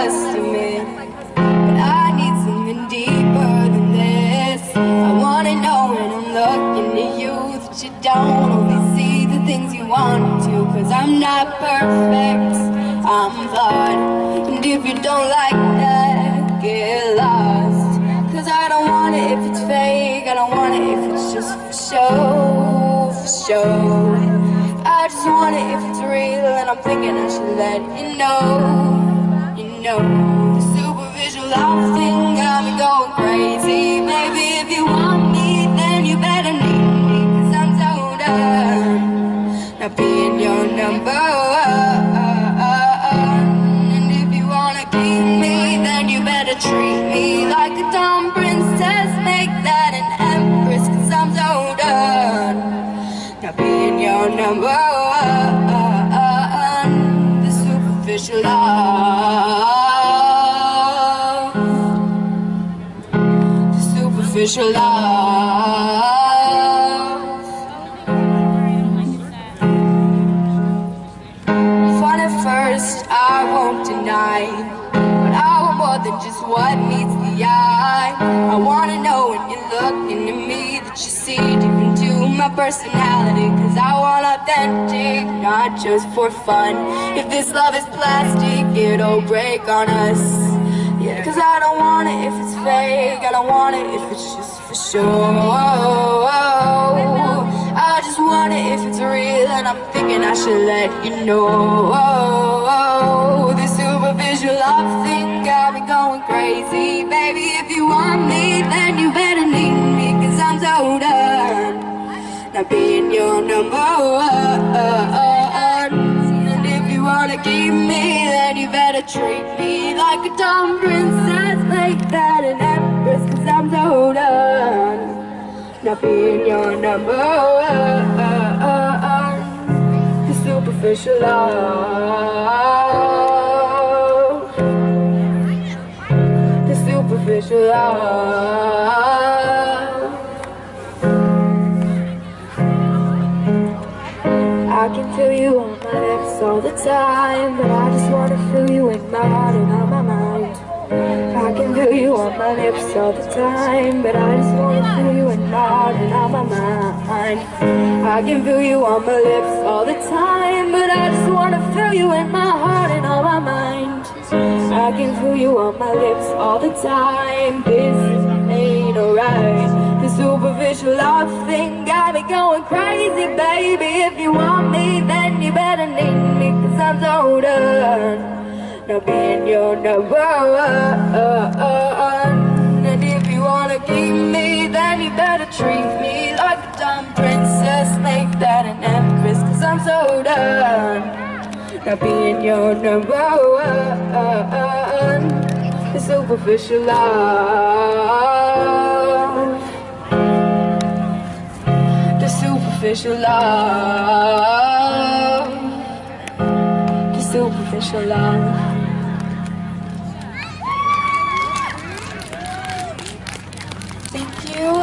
But I need something deeper than this. I wanna know when I'm looking at you that you don't only see the things you want to. Cause I'm not perfect, I'm flawed. And if you don't like that, get lost. Cause I don't want it if it's fake, I don't want it if it's just for show, for show. I just want it if it's real, and I'm thinking I should let you know, know. The superficial love thing got me going crazy. Baby, if you want me, then you better need me, cause I'm so done. Not being your number one. And if you wanna keep me, then you better treat me like a dumb princess. Make that an empress, cause I'm so done. Not being your number one. The superficial love. The superficial love. Fun at first, I won't deny. But I want more than just what meets the eye. I wanna know when you're looking at me that you see into my personality. Cause I want authentic, not just for fun. If this love is plastic, it'll break on us. Yeah, cause I don't want it if it's fake. I don't want it if it's just for show. I just want it if it's real, and I'm thinking I should let you know. This superficial love thing got me going crazy. Baby, if you want me, then you better need Not being your number one. And if you wanna keep me, then you better treat me like a dumb princess. Make that an empress, cause I'm so done. Not being your number one. The superficial love. The superficial love. Can feel you on my lips all the time, but I just wanna feel you in my heart and on my mind. I can feel you on my lips all the time, but I just wanna feel you in my heart and on my mind. I can feel you on my lips all the time, but I just wanna feel you in my heart and on my mind. I can feel you on my lips all the time. This ain't alright. The superficial love thing me going crazy, baby. If you want me, then you better need me, cause I'm so done. Not being your number one. And if you wanna keep me, then you better treat me like a dumb princess. Make that an empress, cause I'm so done. Not being your number one. The superficial love. Superficial love. The superficial love.